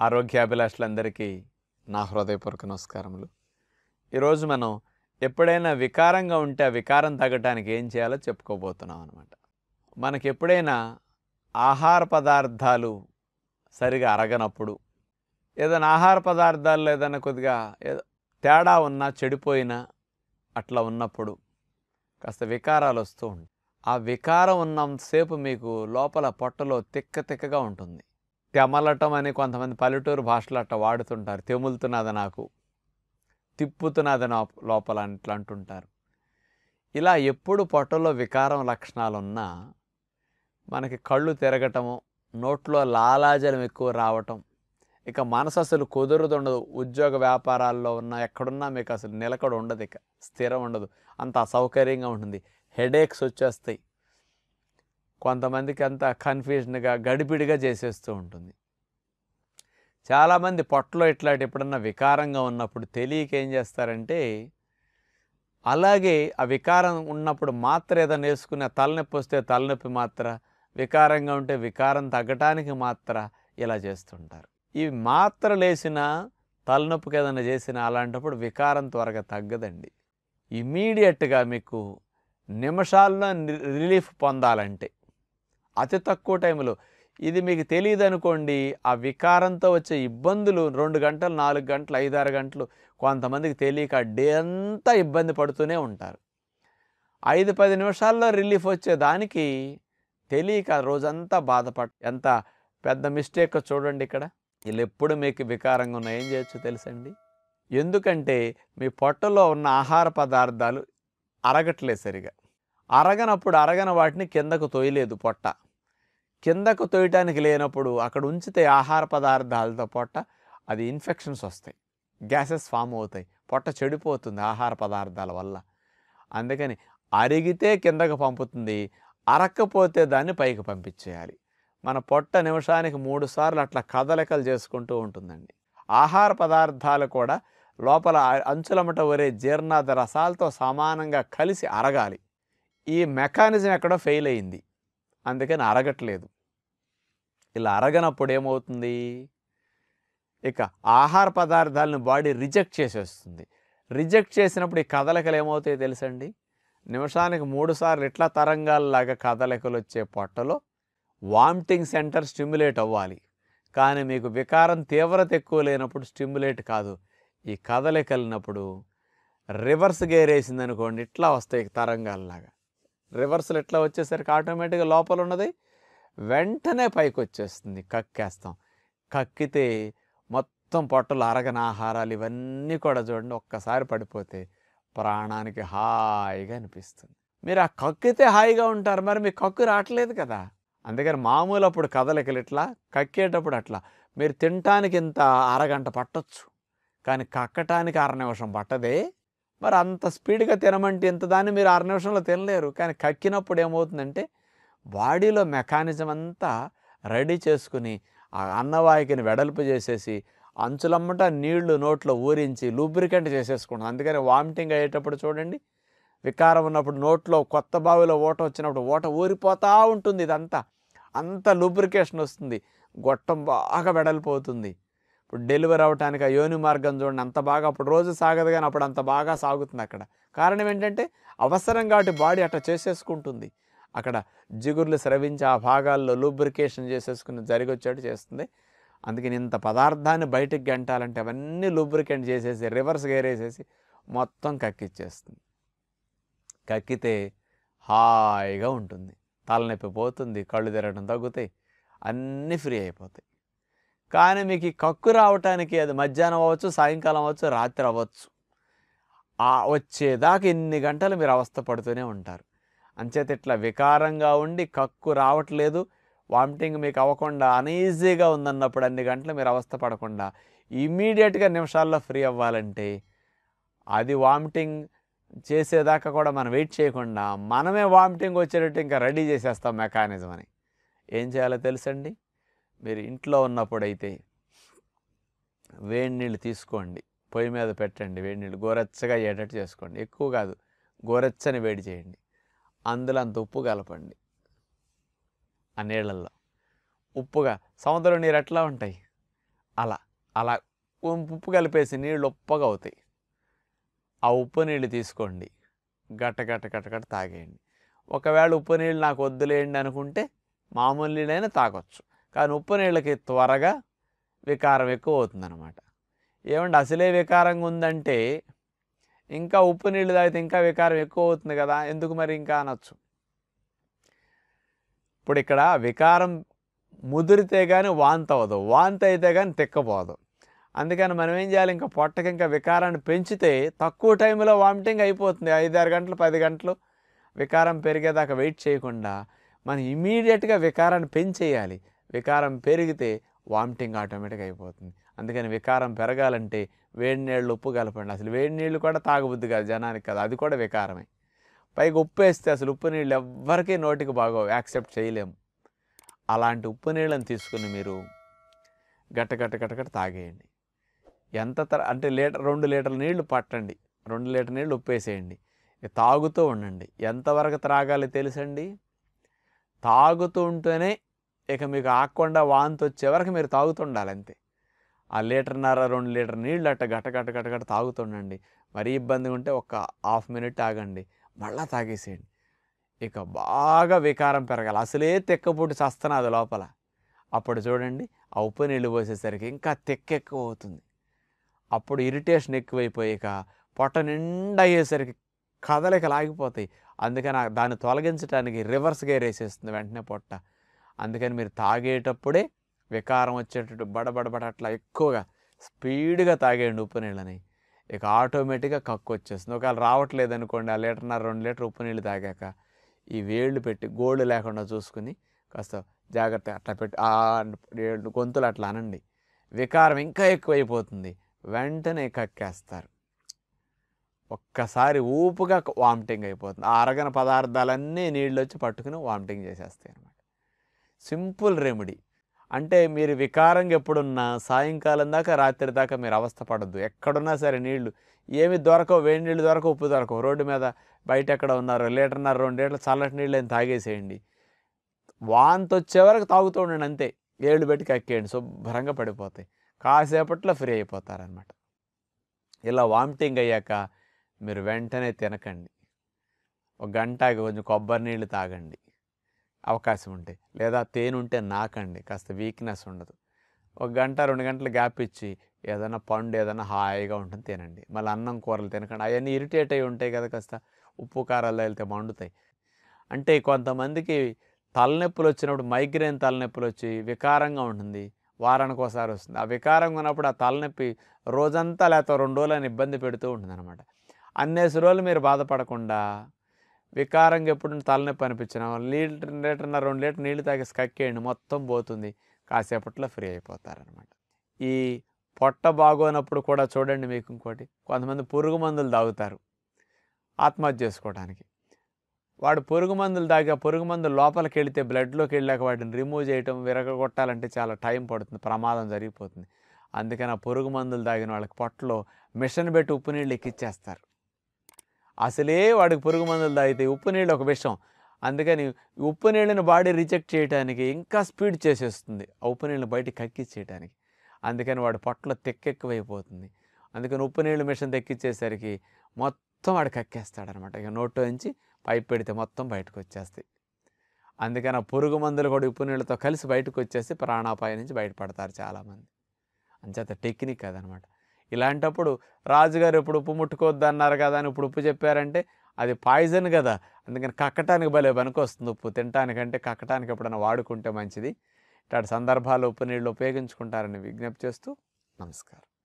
ఆరోగ్యాభిలాషులందరికీ నా హృదయపూర్వక నమస్కారములు. ఈరోజు మనం ఎప్పుడైనా వికారంగా ఉంటే ఆ వికారం తగ్గటానికి ఏం చేయాలో చెప్పుకోబోతున్నాం అనమాట మనకి ఎప్పుడైనా ఆహార పదార్థాలు సరిగా అరగనప్పుడు ఏదైనా ఆహార పదార్థాల్లో ఏదైనా కొద్దిగా ఏదో తేడా ఉన్నా చెడిపోయినా అట్లా ఉన్నప్పుడు కాస్త వికారాలు వస్తూ ఉంటాయి. ఆ వికారం ఉన్నంతసేపు మీకు లోపల పొట్టలో తిక్క తిక్కగా ఉంటుంది. తెమలటం అని కొంతమంది పల్లెటూరు భాషలు అట్ట వాడుతుంటారు. తెములుతున్నది నాకు తిప్పుతున్నది నా లోపల అట్లా అంటుంటారు. ఇలా ఎప్పుడు పొట్టలో వికారం లక్షణాలు ఉన్నా మనకి కళ్ళు తిరగటము నోట్లో లాలాజలం ఎక్కువ రావటం ఇక మనసు అసలు కుదురుతుండదు ఉద్యోగ వ్యాపారాల్లో ఉన్న ఎక్కడున్నా మీకు అసలు నిలకడ ఉండదు ఇక స్థిరం ఉండదు. అంత అసౌకర్యంగా ఉంటుంది. హెడేక్స్ వచ్చేస్తాయి. కొంతమందికి అంతా కన్ఫ్యూజన్గా గడిబిడిగా చేసేస్తూ ఉంటుంది. చాలామంది పొట్టలో ఇట్లాంటి ఎప్పుడన్నా వికారంగా ఉన్నప్పుడు తెలియక ఏం చేస్తారంటే అలాగే ఆ వికారం ఉన్నప్పుడు మాత్ర ఏదైనా వేసుకునే తలనొప్పి వస్తే తలనొప్పి మాత్ర వికారంగా ఉంటే వికారం తగ్గటానికి మాత్ర ఇలా చేస్తుంటారు. ఈ మాత్రలు వేసిన తలనొప్పికి ఏదైనా చేసిన అలాంటప్పుడు వికారం త్వరగా తగ్గదండి. ఇమీడియట్గా మీకు నిమిషాల్లో రిలీఫ్ పొందాలంటే అతి తక్కువ టైంలో ఇది మీకు తెలియదు అనుకోండి ఆ వికారంతో వచ్చే ఇబ్బందులు రెండు గంటలు నాలుగు గంటలు ఐదారు గంటలు కొంతమందికి తెలియక డే అంతా ఇబ్బంది పడుతూనే ఉంటారు. ఐదు పది నిమిషాల్లో రిలీఫ్ వచ్చే దానికి తెలియక రోజంతా బాధపడ ఎంత పెద్ద మిస్టేక్ చూడండి ఇక్కడ. వీళ్ళు ఎప్పుడు మీకు వికారంగా ఉన్న ఏం చేయొచ్చు తెలుసండి? ఎందుకంటే మీ పొట్టలో ఉన్న ఆహార పదార్థాలు అరగట్లేదు సరిగా. అరగనప్పుడు అరగన వాటిని కిందకు తోయలేదు పొట్ట. కిందకు తోయటానికి లేనప్పుడు అక్కడ ఉంచితే ఆహార పదార్థాలతో పొట్ట అది ఇన్ఫెక్షన్స్ వస్తాయి. గ్యాసెస్ ఫామ్ అవుతాయి. పొట్ట చెడిపోతుంది ఆహార పదార్థాల వల్ల. అందుకని అరిగితే కిందకు పంపుతుంది అరక్కపోతే దాన్ని పైకి పంపించేయాలి. మన పొట్ట నిమిషానికి మూడు సార్లు అట్లా కదలికలు చేసుకుంటూ ఉంటుందండి. ఆహార పదార్థాలు కూడా లోపల అంచులమట వరే జీర్ణాద రసాలతో సమానంగా కలిసి అరగాలి. ఈ మెకానిజం ఎక్కడో ఫెయిల్ అయింది. అందుకని అరగట్లేదు. ఇలా అరగనప్పుడు ఏమవుతుంది ఇక ఆహార పదార్థాలను బాడీ రిజెక్ట్ చేసేస్తుంది. రిజెక్ట్ చేసినప్పుడు ఈ కదలికలు ఏమవుతాయో తెలుసండి? నిమిషానికి మూడుసార్లు ఇట్లా తరంగాల్లాగా కదలికలు వచ్చే పొట్టలో వామిటింగ్ సెంటర్ స్టిమ్యులేట్ అవ్వాలి. కానీ మీకు వికారం తీవ్రత ఎక్కువ లేనప్పుడు స్టిమ్యులేట్ కాదు. ఈ కదలికలినప్పుడు రివర్స్ గేర్ వేసింది అనుకోండి ఇట్లా వస్తాయి తరంగాల్లాగా. రివర్స్లు ఇట్లా వచ్చేసరికి ఆటోమేటిక్గా లోపల ఉన్నది వెంటనే పైకి వచ్చేస్తుంది కక్కేస్తాం. కక్కితే మొత్తం పొట్టలు అరగని ఆహారాలు ఇవన్నీ కూడా చూడండి ఒక్కసారి పడిపోతే ప్రాణానికి హాయిగా అనిపిస్తుంది. మీరు ఆ కక్కితే హాయిగా ఉంటారు. మరి మీ కక్కు రావట్లేదు కదా. అందుకని మామూలు అప్పుడు కదలికలు ఇట్లా కక్కేటప్పుడు అట్లా. మీరు తినటానికి ఇంత అరగంట పట్టొచ్చు. కానీ కక్కటానికి అర నిమిషం పట్టదే. మరి అంత స్పీడ్గా తినమంటే ఇంత దాన్ని మీరు అర నిమిషంలో తినలేరు. కానీ కక్కినప్పుడు ఏమవుతుందంటే బాడీలో మెకానిజం అంతా రెడీ చేసుకుని ఆ అన్నవాహికని వెడల్పు చేసేసి అంచులమ్మట నీళ్ళు నోట్లో ఊరించి లూబ్రికెంట్ చేసేసుకుంటుంది అందుకని వామిటింగ్ అయ్యేటప్పుడు చూడండి వికారం ఉన్నప్పుడు నోట్లో కొత్త బావిలో ఓట వచ్చినప్పుడు ఓట ఊరిపోతూ ఉంటుంది ఇదంతా. అంత లూబ్రికేషన్ వస్తుంది. గొట్టం బాగా వెడల్పు అవుతుంది. ఇప్పుడు డెలివరీ అవ్వటానికి ఆ యోని మార్గం చూడండి అంత బాగా అప్పుడు రోజు సాగదు కానీ అప్పుడు అంత బాగా సాగుతుంది అక్కడ. కారణం ఏంటంటే అవసరం కాబట్టి బాడీ అట్లా చేసేసుకుంటుంది. అక్కడ జిగుర్లు స్రవించి ఆ భాగాల్లో లూబ్రికేషన్ చేసేసుకుని జరిగొచ్చేట్టు చేస్తుంది. అందుకని ఇంత పదార్థాన్ని బయటికి గంటాలంటే అవన్నీ లూబ్రికెంట్ చేసేసి రివర్స్ గేరేసేసి మొత్తం కక్కిచ్చేస్తుంది. కక్కితే హాయిగా ఉంటుంది. తలనొప్పి పోతుంది కళ్ళు తిరగడం తగ్గుతాయి అన్నీ ఫ్రీ అయిపోతాయి. కానీ మీకు కక్కు రావటానికి అది మధ్యాహ్నం అవ్వచ్చు సాయంకాలం అవ్వచ్చు రాత్రి అవ్వచ్చు. ఆ వచ్చేదాకా ఎన్ని గంటలు మీరు అవస్థ పడుతూనే ఉంటారు. అంచేత ఇట్లా వికారంగా ఉండి కక్కు రావట్లేదు వామిటింగ్ మీకు అవ్వకుండా అనీజీగా ఉందన్నప్పుడు అన్ని గంటలు మీరు అవస్థ పడకుండా ఇమీడియట్గా నిమిషాల్లో ఫ్రీ అవ్వాలంటే అది వామిటింగ్ చేసేదాకా కూడా మనం వెయిట్ చేయకుండా మనమే వామిటింగ్ వచ్చేటట్టు ఇంకా రెడీ చేసేస్తాం మెకానిజం అని. ఏం చేయాలో తెలుసండి? మీరు ఇంట్లో ఉన్నప్పుడైతే వేడి నీళ్ళు తీసుకోండి. పొయ్యి మీద పెట్టండి వేడి నీళ్ళు. గోరెచ్చగా అయ్యేటట్టు చేసుకోండి. ఎక్కువ కాదు గోరెచ్చని వేడి చేయండి. అందులో అంత ఉప్పు కలపండి. ఆ నీళ్ళల్లో. ఉప్పుగా సముద్రం నీరు ఎట్లా ఉంటాయి? అలా అలా ఉప్పు కలిపేసి నీళ్ళు ఉప్పగా అవుతాయి. ఆ ఉప్పు నీళ్ళు తీసుకోండి. గట్ట గట్ట గట్ట గట్ట తాగేయండి. ఒకవేళ ఉప్పు నీళ్ళు నాకు వద్దులేయండి అనుకుంటే మామూలు నీళ్ళైనా తాగొచ్చు. కానీ ఉప్పు నీళ్ళకి త్వరగా వికారం ఎక్కువ అవుతుందన్నమాట. ఏమండి అసలే వికారంగా ఉందంటే ఇంకా ఉప్పు నీళ్ళు తాగితే ఇంకా వికారం ఎక్కువ అవుతుంది కదా ఎందుకు మరి ఇంకా అనొచ్చు? ఇప్పుడు ఇక్కడ వికారం ముదిరితే కానీ వాంతి అవ్వదు వాంతి అయితే కానీ తిక్కపోదు అందుకని మనం ఏం చేయాలి ఇంకా పొట్టకి ఇంకా వికారాన్ని పెంచితే తక్కువ టైంలో వామిటింగ్ అయిపోతుంది. ఐదారు గంటలు పది గంటలు వికారం పెరిగేదాకా వెయిట్ చేయకుండా మనం ఇమీడియట్గా వికారాన్ని పెంచేయాలి. వికారం పెరిగితే వామిటింగ్ ఆటోమేటిక్ అయిపోతుంది. అందుకని వికారం పెరగాలంటే వేడి నీళ్ళు ఉప్పు కలపండి. అసలు వేడి నీళ్ళు కూడా తాగబుద్ది కాదు జనానికి కాదు. అది కూడా వికారమే. పైగా ఉప్పు వేస్తే అసలు ఉప్పు నీళ్ళు ఎవ్వరికీ నోటికి బాగో యాక్సెప్ట్ చేయలేము. అలాంటి ఉప్పు నీళ్ళని తీసుకుని మీరు గట్ట గట్ట తాగేయండి. ఎంత తర అంటే లీటర్ రెండు లీటర్ల నీళ్ళు పట్టండి. రెండు లీటర్ నీళ్ళు ఉప్పేసేయండి తాగుతూ ఉండండి. ఎంతవరకు త్రాగాలి తెలుసండి? తాగుతూ ఉంటేనే ఇక మీకు ఆకుండా వాంతి వచ్చే వరకు మీరు తాగుతుండాలి అంతే ఆ లీటర్న్నర రెండు లీటర్ నీళ్ళు అట్ట గట్ట గట్ట గట్ట గట్ట తాగుతుండండి. మరీ ఇబ్బందిగా ఉంటే ఒక హాఫ్ మినిట్ ఆగండి మళ్ళా తాగేసేయండి. ఇక బాగా వికారం పెరగాలి. అసలే తెక్కపూటి చస్తున్నది లోపల. అప్పుడు చూడండి ఆ ఉప్పు నీళ్ళు పోసేసరికి ఇంకా తెక్కెక్కువ అవుతుంది. అప్పుడు ఇరిటేషన్ ఎక్కువైపోయాక పొట్ట నిండా అయ్యేసరికి కదలికలు ఆగిపోతాయి. అందుకని దాన్ని తొలగించడానికి రివర్స్ గేర్ వేసేస్తుంది వెంటనే పొట్ట. అందుకని మీరు తాగేటప్పుడే వికారం వచ్చేటట్టు బడబడబడ అట్లా ఎక్కువగా స్పీడ్గా తాగేయండి ఉప్పు నీళ్ళని. ఇక ఆటోమేటిక్గా కక్కు వచ్చేస్తుంది. ఒకవేళ రావట్లేదు అనుకోండి ఆ లీటర్న్నర రెండు లీటర్ ఉప్పు నీళ్ళు తాగాక ఈ వేళ్ళు పెట్టి గోళ్ళు లేకుండా చూసుకుని కాస్త జాగ్రత్త అట్లా పెట్టి ఆ గొంతులు అట్లా అనండి. వికారం ఇంకా ఎక్కువైపోతుంది. వెంటనే కక్కేస్తారు. ఒక్కసారి ఊపుగా వామిటింగ్ అయిపోతుంది. ఆ అరగన పదార్థాలన్నీ నీళ్ళు వచ్చి పట్టుకుని వామిటింగ్ చేసేస్తాయి అనమాట సింపుల్ రెమెడీ. అంటే మీరు వికారంగా ఎప్పుడున్నా సాయంకాలం దాకా రాత్రి దాకా మీరు అవస్థ పడద్దు. ఎక్కడున్నా సరే నీళ్ళు. ఏమి దొరకవు వేడి నీళ్ళు దొరకవు ఉప్పు దొరకవు. రోడ్డు మీద బయట ఎక్కడ ఉన్నారు లీటర్న్నర రెండు లీటర్లు చల్లటి నీళ్ళు అని తాగేసేయండి. వాంతి వచ్చే వరకు తాగుతూ ఉండండి అంతే. ఏళ్ళు పెట్టి కక్కేయండి. శుభ్రంగా పడిపోతాయి. కాసేపట్లో ఫ్రీ అయిపోతారనమాట ఇలా వామిటింగ్ అయ్యాక మీరు వెంటనే తినకండి. ఒక గంట కొంచెం కొబ్బరి నీళ్ళు తాగండి. అవకాశం ఉంటే లేదా తేనె ఉంటే నాకండి కాస్త వీక్నెస్ ఉండదు. ఒక గంట రెండు గంటలు గ్యాప్ ఇచ్చి ఏదైనా పండు ఏదైనా హాయిగా ఉంటుంది తినండి. మళ్ళీ అన్నం కూరలు తినకండి. అవన్నీ ఇరిటేట్ అయి ఉంటాయి కదా కాస్త ఉప్పు కారాలు వెళ్తే మండుతాయి. అంటే కొంతమందికి తలనొప్పులు వచ్చినప్పుడు మైగ్రేన్ తలనొప్పులు వచ్చి వికారంగా ఉంటుంది. వారానికి ఒకసారి వస్తుంది. ఆ వికారంగా ఉన్నప్పుడు ఆ తలనొప్పి రోజంతా లేకపోతే రెండు రోజులు ఇబ్బంది పెడుతూ ఉంటుంది అనమాట అన్నేసి రోజులు మీరు బాధపడకుండా వికారంగా ఎప్పుడు తలనొప్పి అనిపించిన లీటర్ లీటర్న్నర రెండు లీటర్ నీళ్ళు తాగేసి కక్కేయండి మొత్తం పోతుంది. కాసేపట్లో ఫ్రీ అయిపోతారనమాట ఈ పొట్ట బాగోనప్పుడు కూడా చూడండి మీకు ఇంకోటి కొంతమంది పురుగు మందులు తాగుతారు ఆత్మహత్య చేసుకోవడానికి. వాడు పురుగు మందులు తాగి ఆ పురుగు మందులు లోపలికి వెళితే బ్లడ్లోకి వెళ్ళాక వాటిని రిమూవ్ చేయటం విరగొట్టాలంటే చాలా టైం పడుతుంది ప్రమాదం జరిగిపోతుంది. అందుకని ఆ పురుగు మందులు తాగిన వాళ్ళకి పొట్టలో మిషన్ పెట్టి ఉప్పు నీళ్ళు ఎక్కిచ్చేస్తారు. అసలే వాడికి పురుగు మందులు తాగితే ఉప్పు నీళ్ళు ఒక విషం. అందుకని ఉప్పు నీళ్ళని బాడీ రిజెక్ట్ చేయడానికి ఇంకా స్పీడ్ చేసేస్తుంది ఆ ఉప్పు నీళ్ళని బయటికి కక్కిచ్చేయడానికి అందుకని వాడి పొట్టలో తెక్కెక్కువైపోతుంది. అందుకని ఉప్పు నీళ్ళు మిషన్ తెక్కిచ్చేసరికి మొత్తం వాడు కక్కేస్తాడనమాట. ఇక నోట్లో నుంచి పైప్ పెడితే మొత్తం బయటకు వచ్చేస్తాయి. అందుకని ఆ పురుగు మందులు కూడా ఉప్పు నీళ్ళతో కలిసి బయటకు వచ్చేసి ప్రాణాపాయం నుంచి బయటపడతారు చాలామంది. అంచేత టెక్నిక్ అదనమాట. ఇలాంటప్పుడు రాజుగారు ఇప్పుడు ఉప్పు ముట్టుకోవద్దు అన్నారు కదా అని ఇప్పుడు ఉప్పు చెప్పారంటే అది పాయిజన్ కదా. అందుకని కక్కటానికి భలే పనికొస్తుంది ఉప్పు. తినటానికంటే కక్కటానికి ఎప్పుడైనా వాడుకుంటే మంచిది. ఇట్లాంటి సందర్భాల్లో ఉప్పు నీళ్ళు ఉపయోగించుకుంటారని విజ్ఞప్తి చేస్తూ నమస్కారం.